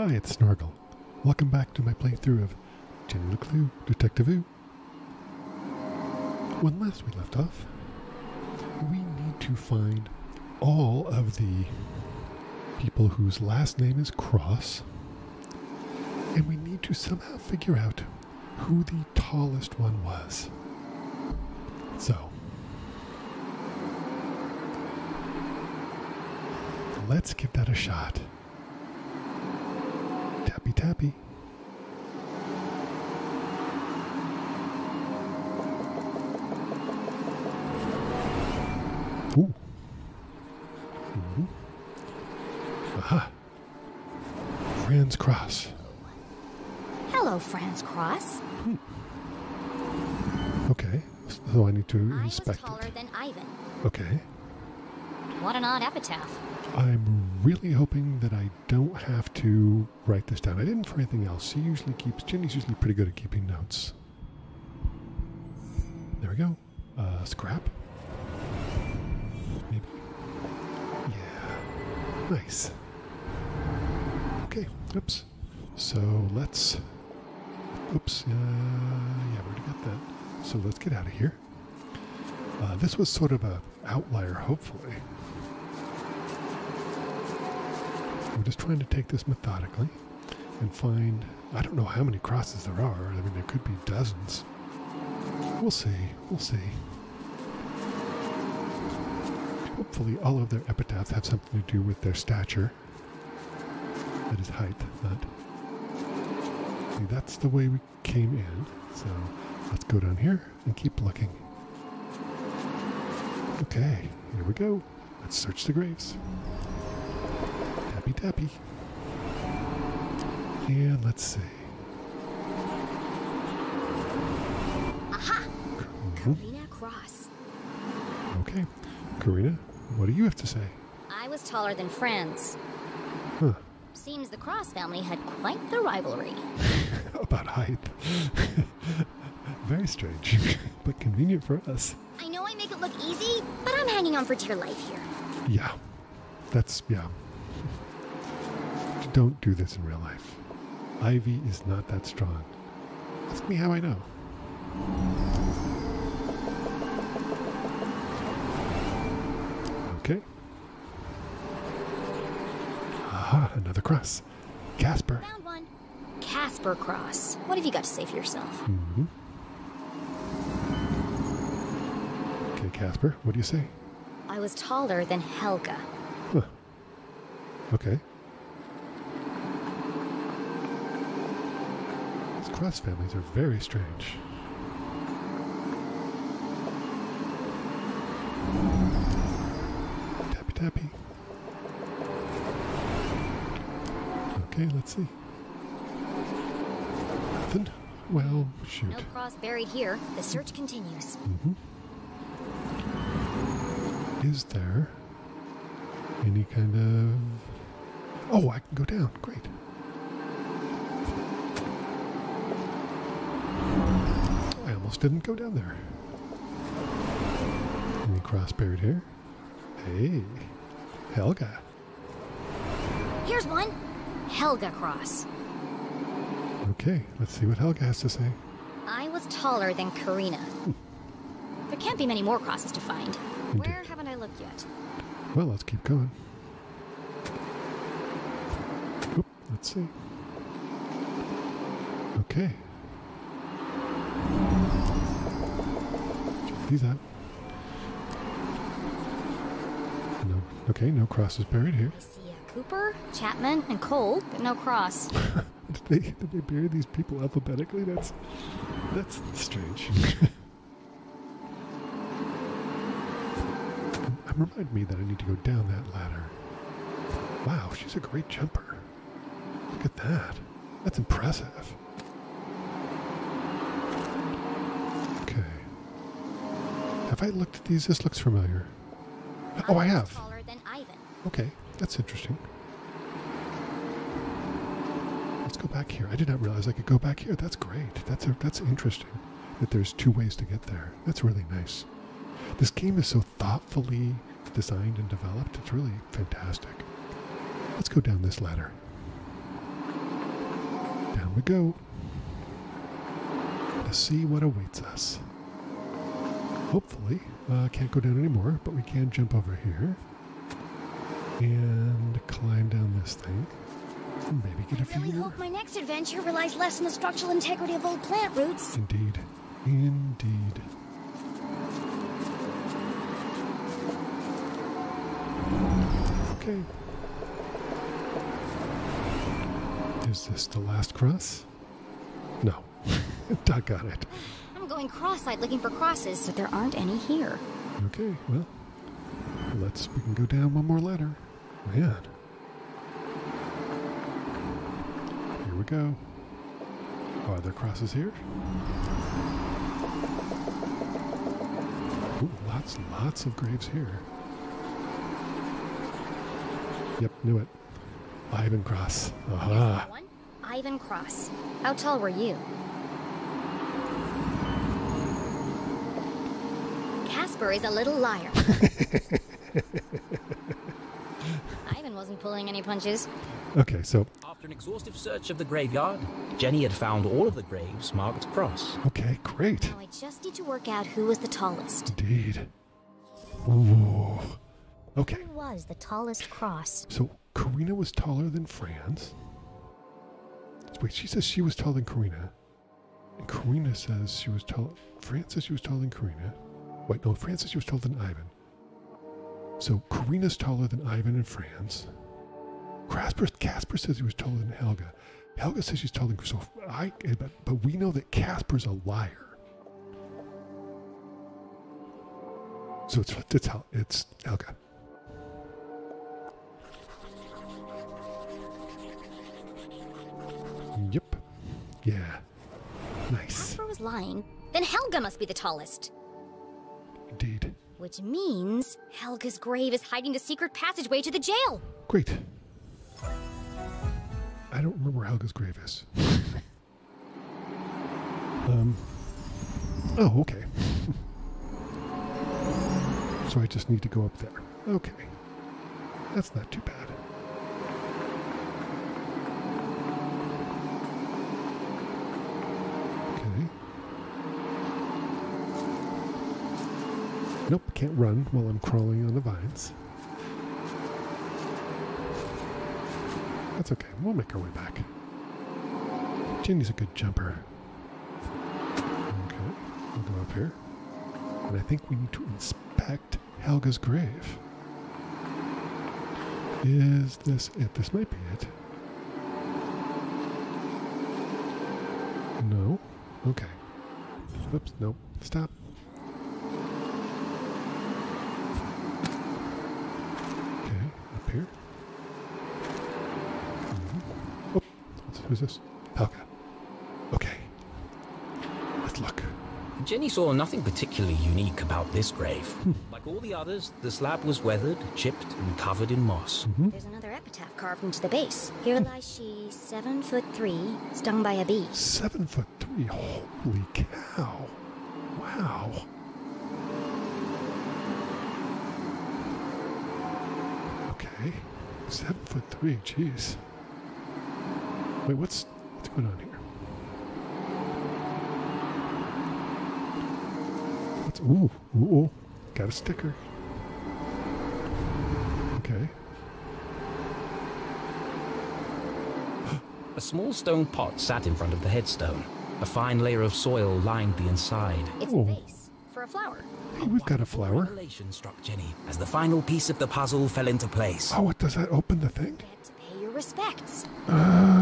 Hi, it's Snorgle. Welcome back to my playthrough of Jenny LeClue, Detectivù. When last we left off, we need to find all of the people whose last name is Cross, and we need to somehow figure out who the tallest one was. So, let's give that a shot. Tappy. Ooh. hmm Aha. Franz Cross. Hello, Franz Cross. Okay, so I need to I was inspect taller it. than Ivan. Okay. What an odd epitaph. I'm really hoping that I don't have to write this down. I didn't for anything else. She usually keeps, Jenny's usually pretty good at keeping notes. There we go. Uh, scrap. Maybe. Yeah. Nice. Okay. Oops. So let's. Oops. Uh, yeah, we already got that. So let's get out of here. Uh, this was sort of a outlier, hopefully. I'm just trying to take this methodically and find. I don't know how many crosses there are. I mean, there could be dozens. We'll see. We'll see. Hopefully, all of their epitaphs have something to do with their stature. That is height, not. See, that's the way we came in. So let's go down here and keep looking. Okay, here we go. Let's search the graves. Tappy tappy. And let's see. Aha! Mhm. Karina Cross. Okay. Karina, what do you have to say? I was taller than Franz. Huh. Seems the Cross family had quite the rivalry. About height. Very strange, but convenient for us. I know I make it look easy, but I'm hanging on for dear life here. Yeah. That's, yeah. Don't do this in real life. Ivy is not that strong. Ask me how I know. Okay. Aha, another cross. Casper. Found one. Casper Cross. What have you got to say for yourself? hmm Okay, Casper, what do you say? I was taller than Helga. Huh. Okay. Cross families are very strange. Tappy tappy. Okay, let's see. Nothing? Well, shoot. No cross buried here. The search continues. hmm Is there any kind of. Oh, I can go down. Great. Almost didn't go down there. Any cross buried here? Hey, Helga. Here's one. Helga Cross. Okay, let's see what Helga has to say. I was taller than Karina. Hmm. There can't be many more crosses to find. Where haven't I looked yet? Well, let's keep going. Oop, let's see. Okay. These out. No, okay, no crosses buried here. I see a Cooper, Chapman, and Cole, but no cross. Did they, did they bury these people alphabetically? That's that's strange. Remind me that I need to go down that ladder. Wow, she's a great jumper. Look at that. That's impressive. Okay. Have I looked at these? This looks familiar. Oh, I have. Taller than Ivan. Okay, that's interesting. Let's go back here. I did not realize I could go back here. That's great. That's a, that's interesting. That there's two ways to get there. That's really nice. This game is so thoughtfully designed and developed. It's really fantastic. Let's go down this ladder. Down we go. To see what awaits us. Hopefully, uh, can't go down anymore, but we can jump over here and climb down this thing. And maybe get a I few really more. hope my next adventure relies less on the structural integrity of old plant roots. Indeed. Indeed. Okay. Is this the last cross? No. Doug got it. I'm going cross-eyed looking for crosses, but there aren't any here. Okay, well, let's. We can go down one more ladder. Man. Here we go. Oh, are there crosses here? Ooh, lots, lots of graves here. Yep, knew it. Ivan Cross. Aha. One, Ivan Cross. How tall were you? Casper is a little liar. Ivan wasn't pulling any punches. Okay, so, After an exhaustive search of the graveyard, Jenny had found all of the graves marked cross. okay, great. Now I just need to work out who was the tallest. Indeed. Ooh. Okay. Who was the tallest cross? So Karina was taller than Franz. Wait, she says she was taller than Karina. And Karina says she was tall. Franz says she was taller than Karina. Wait, no, Francis, she was taller than Ivan. So Karina's taller than Ivan and Franz. Casper, Casper says he was taller than Helga. Helga says she's taller than so I. eh, But, but we know that Casper's a liar. So it's it's it's Helga. Yep. Yeah. Nice. Casper was lying. Then Helga must be the tallest. Which means Helga's grave is hiding the secret passageway to the jail. Great. I don't remember where Helga's grave is. um. Oh, okay. so I just need to go up there. Okay. That's not too bad. Okay. Nope, can't run while I'm crawling on the vines. That's okay. We'll make our way back. Jenny's a good jumper. Okay, we'll go up here. And I think we need to inspect Helga's grave. Is this it? This might be it. No? Okay. Oops, nope. Stop. Okay, up here. Mhm. Oh, what's, who's this? Helga. Okay. Let's look. Jenny saw nothing particularly unique about this grave. Hmm. Like all the others, the slab was weathered, chipped, and covered in moss. Mm-hmm. There's another epitaph carved into the base. Here lies she, seven foot three, stung by a bee. Seven foot three. Holy cow. Wow. Okay. Seven foot three. Jeez. Wait, what's what's going on here? What's ooh ooh, ooh. got a sticker. Okay. A small stone pot sat in front of the headstone. A fine layer of soil lined the inside. It's Oh. a vase for a flower. Hey, we've got a flower. Revelation struck Jenny as the final piece of the puzzle fell into place. Oh, what does that open the thing? Get to pay your respects. Oh.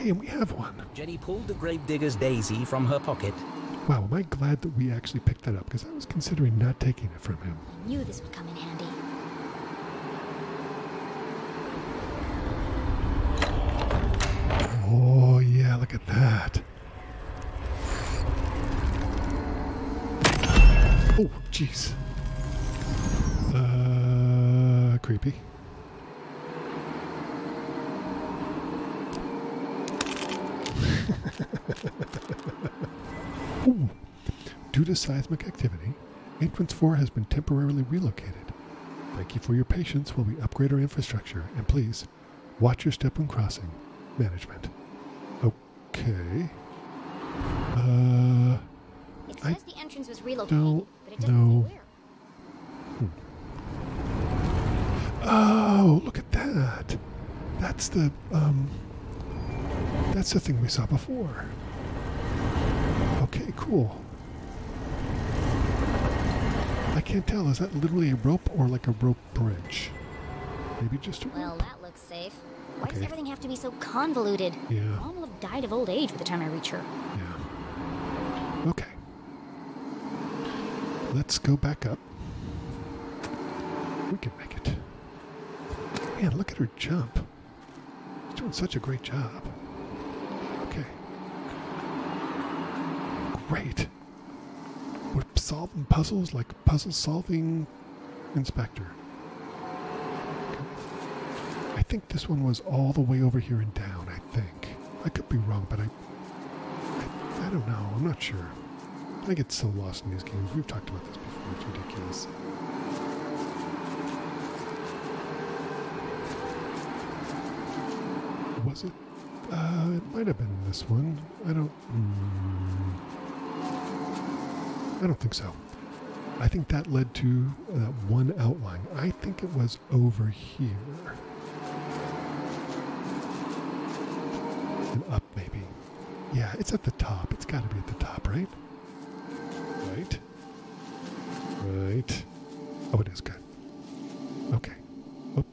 Flower. Hey, and we have one. Jenny pulled the gravedigger's daisy from her pocket. Wow, am I glad that we actually picked that up because I was considering not taking it from him. I knew this would come in handy. Oh, yeah, look at that. Oh, jeez. Uh, creepy. Ooh. Due to seismic activity, entrance 4 has been temporarily relocated. Thank you for your patience while we upgrade our infrastructure, and please, watch your step when crossing. Management. Okay. Uh, It I says the entrance was relocated, but it doesn't know. say where. oh, look at that. That's the um. That's the thing we saw before. Okay, cool. I can't tell. Is that literally a rope or like a rope bridge? Maybe just a rope. Well, that looks safe. Why does everything have to be so convoluted? Yeah. Mom will have died of old age by the time I reach her. Yeah. Okay. Let's go back up. We can make it. Man, look at her jump. She's doing such a great job. Great. We're solving puzzles like puzzle solving inspector. I think this one was all the way over here and down, I think. I could be wrong, but I I, I don't know. I'm not sure. I get so lost in these games. We've talked about this before. It's ridiculous. Was it? Uh, it might have been this one. I don't. Mm, I don't think so. I think that led to that one outline. I think it was over here. And up, maybe. Yeah, it's at the top. It's got to be at the top, right? Right? Right. Oh, it is good. Okay. Oh,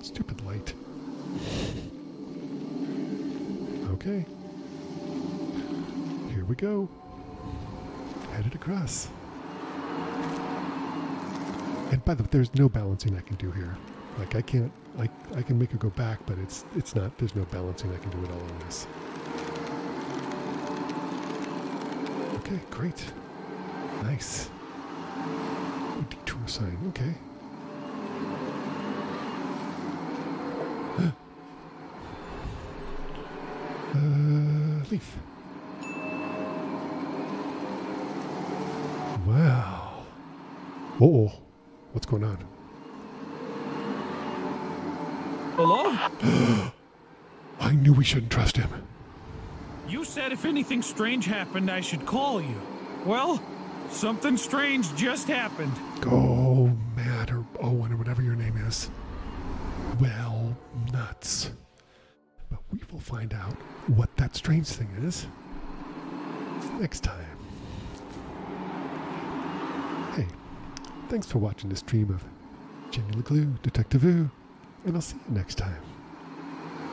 stupid light. Okay. Here we go. Headed across. And by the way, there's no balancing I can do here. Like I can't, I, I can make it go back, but it's it's not. There's no balancing I can do at all on this. Okay, great. Nice. Detour sign, okay. uh, leaf. Wow. Whoa. What's going on? Hello? I knew we shouldn't trust him. You said if anything strange happened, I should call you. Well, something strange just happened. Go, Matt, or Owen, or whatever your name is. Well, nuts. But we will find out what that strange thing is next time. Hey, thanks for watching this stream of Jenny LeClue, Detective Who, and I'll see you next time.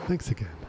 Thanks again.